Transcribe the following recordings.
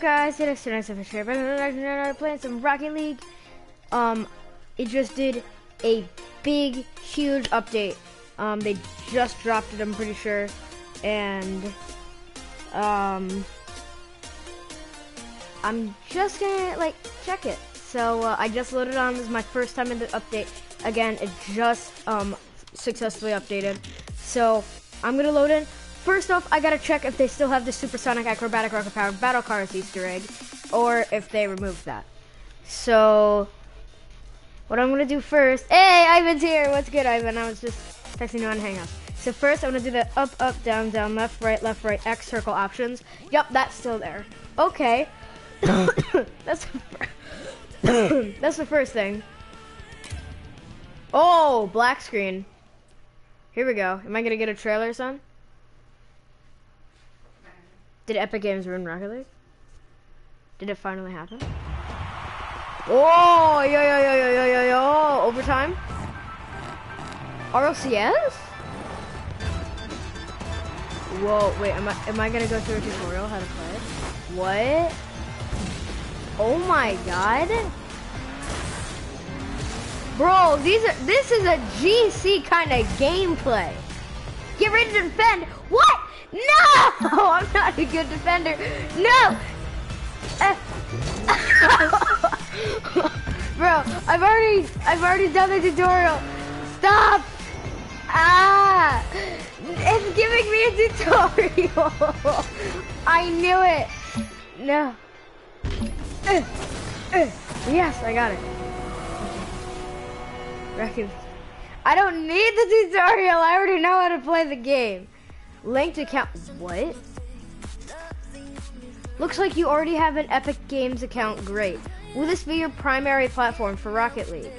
guys, it's tonight's for sure. I'm playing some Rocket League. Um, it just did a big, huge update. Um, they just dropped it, I'm pretty sure. And, um, I'm just gonna, like, check it. So, uh, I just loaded on, this is my first time in the update. Again, it just, um, successfully updated. So, I'm gonna load in. First off, I gotta check if they still have the Supersonic Acrobatic Rocket Power Battle Cars Easter egg, or if they removed that. So, what I'm gonna do first, hey, Ivan's here, what's good, Ivan? I was just texting you on Hangouts. So first, I'm gonna do the up, up, down, down, left, right, left, right, X circle options. Yep, that's still there. Okay. that's, the that's the first thing. Oh, black screen. Here we go. Am I gonna get a trailer, son? Did Epic Games ruin Rocket League? Did it finally happen? Oh, yo, yo, yo, yo, yo, yo, yo, overtime? RLCS? Whoa, wait, am I, am I gonna go through a tutorial how to play it? What? Oh my god. Bro, these are, this is a GC kind of gameplay. Get ready to defend. What? No! I'm not a good defender. No! Bro, I've already, I've already done the tutorial. Stop! Ah! It's giving me a tutorial. I knew it. No. Uh, uh, yes, I got it. Reckon. I don't need the tutorial. I already know how to play the game. Linked account. What? Looks like you already have an Epic Games account. Great. Will this be your primary platform for Rocket League?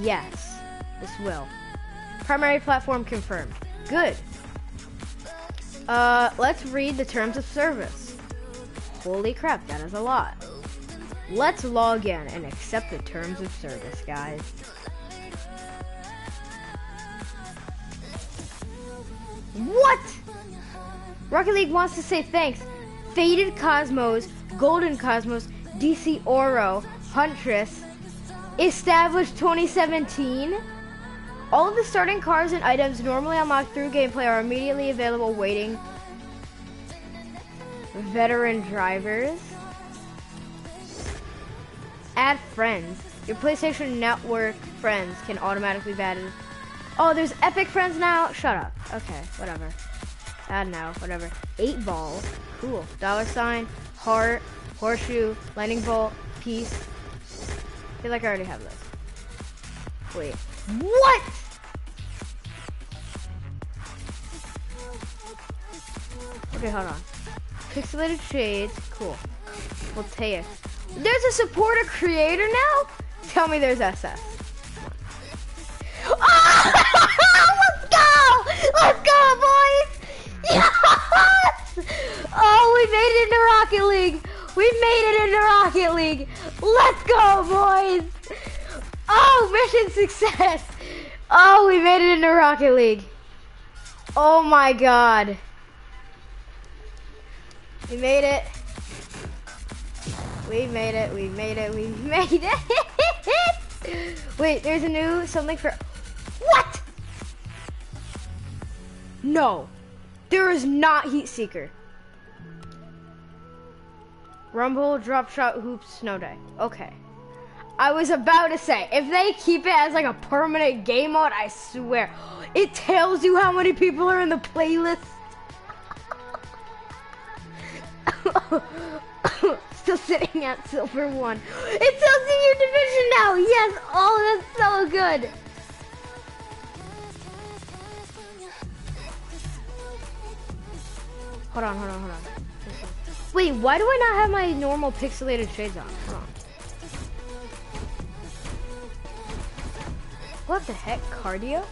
Yes, this will. Primary platform confirmed. Good. Uh, let's read the terms of service. Holy crap, that is a lot. Let's log in and accept the terms of service, guys. What? Rocket League wants to say thanks. Faded Cosmos, Golden Cosmos, DC Oro, Huntress, established 2017. All of the starting cars and items normally unlocked through gameplay are immediately available waiting. Veteran drivers. Add friends. Your PlayStation Network friends can automatically be added. Oh, there's Epic friends now? Shut up. Okay, whatever. Add now, whatever. Eight ball. Cool. Dollar sign, heart, horseshoe, lightning bolt, peace. I feel like I already have this. Wait. What? Okay, hold on. Pixelated shades. Cool. It. There's a supporter creator now? Tell me there's SS. Made it into Rocket League. We made it into Rocket League. Let's go, boys! Oh, mission success! Oh, we made it into Rocket League. Oh my god. We made it. We made it, we made it, we made it. Wait, there's a new something for, what? No, there is not Heat Seeker. Rumble, drop shot, hoops, snow day. Okay. I was about to say, if they keep it as like a permanent game mode, I swear, it tells you how many people are in the playlist. Still sitting at silver one. It's still senior division now. Yes. Oh, that's so good. Hold on, hold on, hold on. Wait, why do I not have my normal pixelated shades on? On. What the heck? Cardio?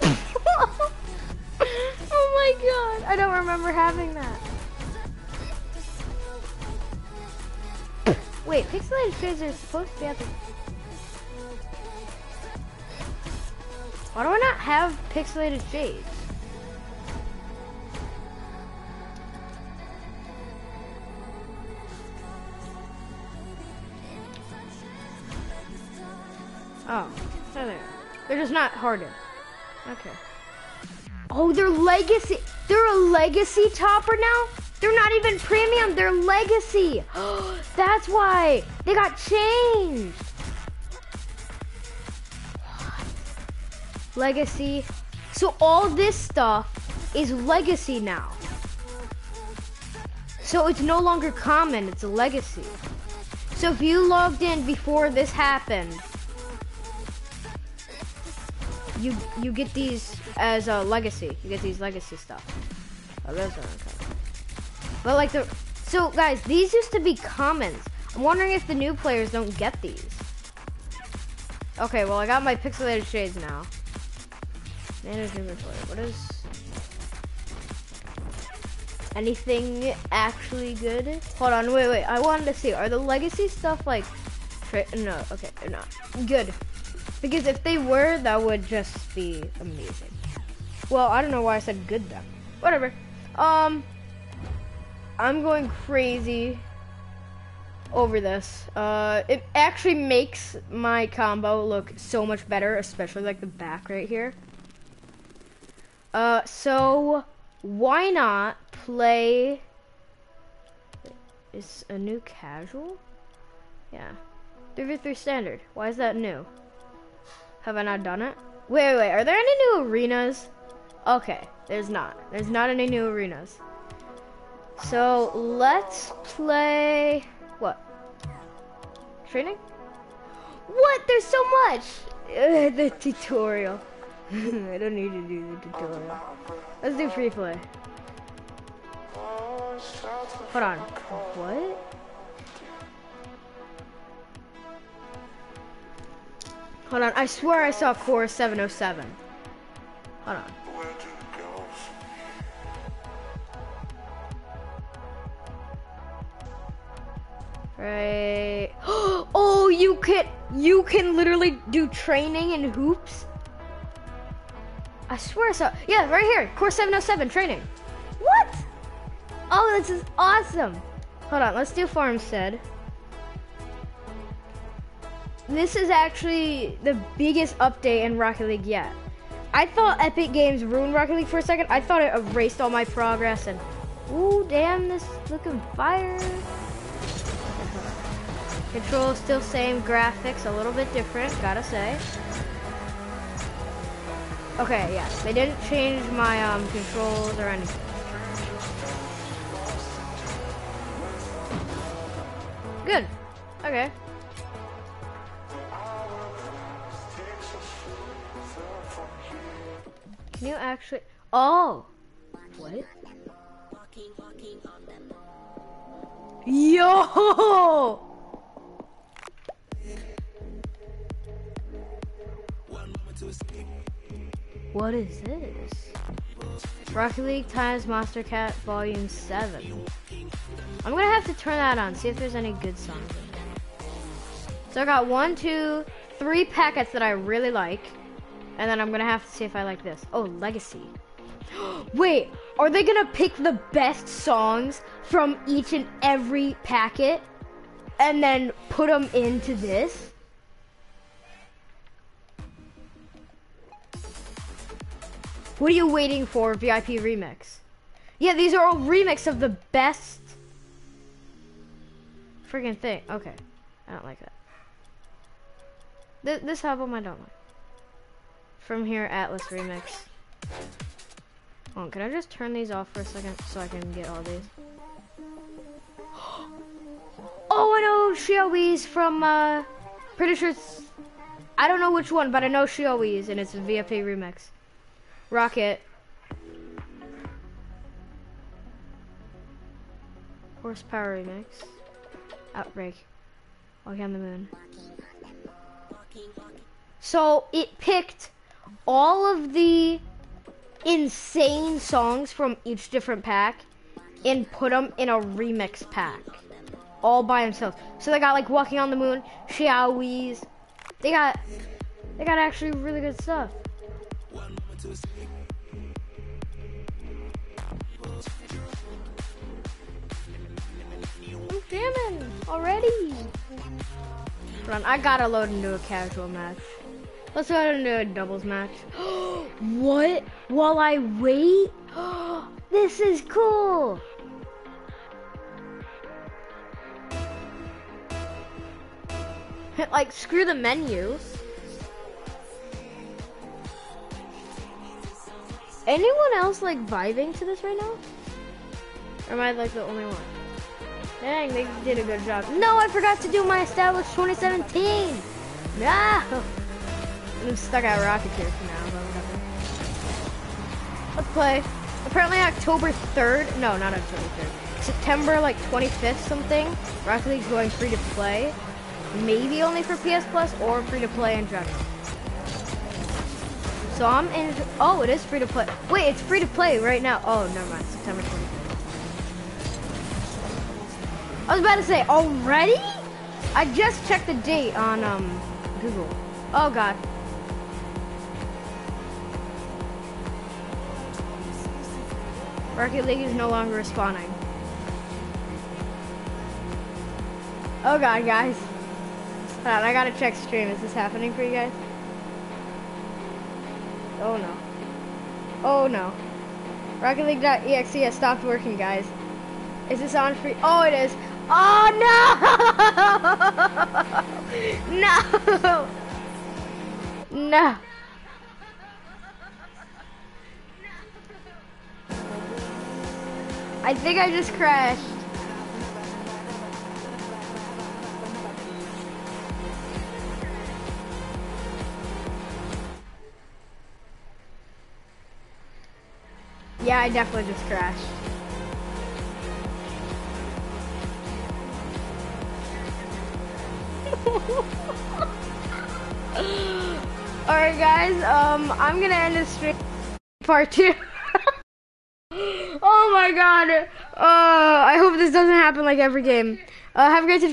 oh my god. I don't remember having that. Wait, pixelated shades are supposed to be at the... Why do I not have pixelated shades? Oh, there. They're just not hardened. Okay. Oh, they're legacy. They're a legacy topper now? They're not even premium, they're legacy. That's why they got changed. Legacy. So all this stuff is legacy now. So it's no longer common, it's a legacy. So if you logged in before this happened, you you get these as a legacy. You get these legacy stuff. Oh, those are okay. But like the, so guys, these used to be commons. I'm wondering if the new players don't get these. Okay, well I got my pixelated shades now. Manage inventory. What is anything actually good? Hold on, wait, wait. I wanted to see. Are the legacy stuff like? No, okay, they're not good. Because if they were, that would just be amazing. Well, I don't know why I said good then. Whatever. Um, I'm going crazy over this. Uh, it actually makes my combo look so much better, especially like the back right here. Uh, so why not play? Is a new casual? Yeah, 3v3 standard. Why is that new? Have I not done it? Wait, wait, are there any new arenas? Okay, there's not. There's not any new arenas. So let's play what? Training? What? There's so much. The tutorial. I don't need to do the tutorial. Let's do free play. Hold on. What? Hold on. I swear I saw core 707. Hold on. Right. Oh, you can you can literally do training in hoops. I swear I saw. Yeah, right here, Core 707 training. What? Oh, this is awesome. Hold on, let's do farmstead. This is actually the biggest update in Rocket League yet. I thought Epic Games ruined Rocket League for a second. I thought it erased all my progress and, ooh, damn, this looking fire. Controls still same, graphics a little bit different, gotta say. Okay, yeah, they didn't change my um, controls or anything. Good. Okay. Can you actually? Oh. What? Yo! What is this? Rocket League times Monstercat Volume 7. I'm gonna have to turn that on, see if there's any good songs in it. So I got one, two, three packets that I really like. And then I'm gonna have to see if I like this. Oh, Legacy. Wait, are they gonna pick the best songs from each and every packet and then put them into this? What are you waiting for, VIP Remix? Yeah, these are all remix of the best freaking thing. Okay, I don't like that. Th this album I don't like. From here, Atlas Remix. Oh, can I just turn these off for a second so I can get all these? Oh, I know Xiaowi's from, uh, pretty sure it's, I don't know which one, but I know Xiaowi's and it's a remix. Rocket. Horsepower remix. Outbreak. Walking on the moon. So it picked all of the insane songs from each different pack and put them in a remix pack. All by themselves. So they got like Walking on the Moon, Xiaowi's. They got, they got actually really good stuff. I'm already. Hold on, I gotta load into a casual match. Let's go ahead and do a doubles match. what? While I wait? this is cool. like, screw the menu. Anyone else like vibing to this right now? Or am I like the only one? Dang, they did a good job. No, I forgot to do my established 2017. No. I'm stuck at for now, but whatever. Let's play. Apparently October 3rd, no, not October 3rd. September like 25th something. Rocket League's going free to play. Maybe only for PS Plus or free to play in general. So I'm in, oh, it is free to play. Wait, it's free to play right now. Oh, never mind, September 25th. I was about to say, already? I just checked the date on um, Google. Oh God. Rocket League is no longer responding. Oh God, guys. Hold on, I gotta check stream. Is this happening for you guys? Oh no. Oh no. Rocket League.exe has stopped working, guys. Is this on free? Oh, it is. Oh no! No! No! I think I just crashed. Yeah, I definitely just crashed. Alright guys, um, I'm gonna end this stream part two. oh my god. Uh, I hope this doesn't happen like every game. Uh, have a great day.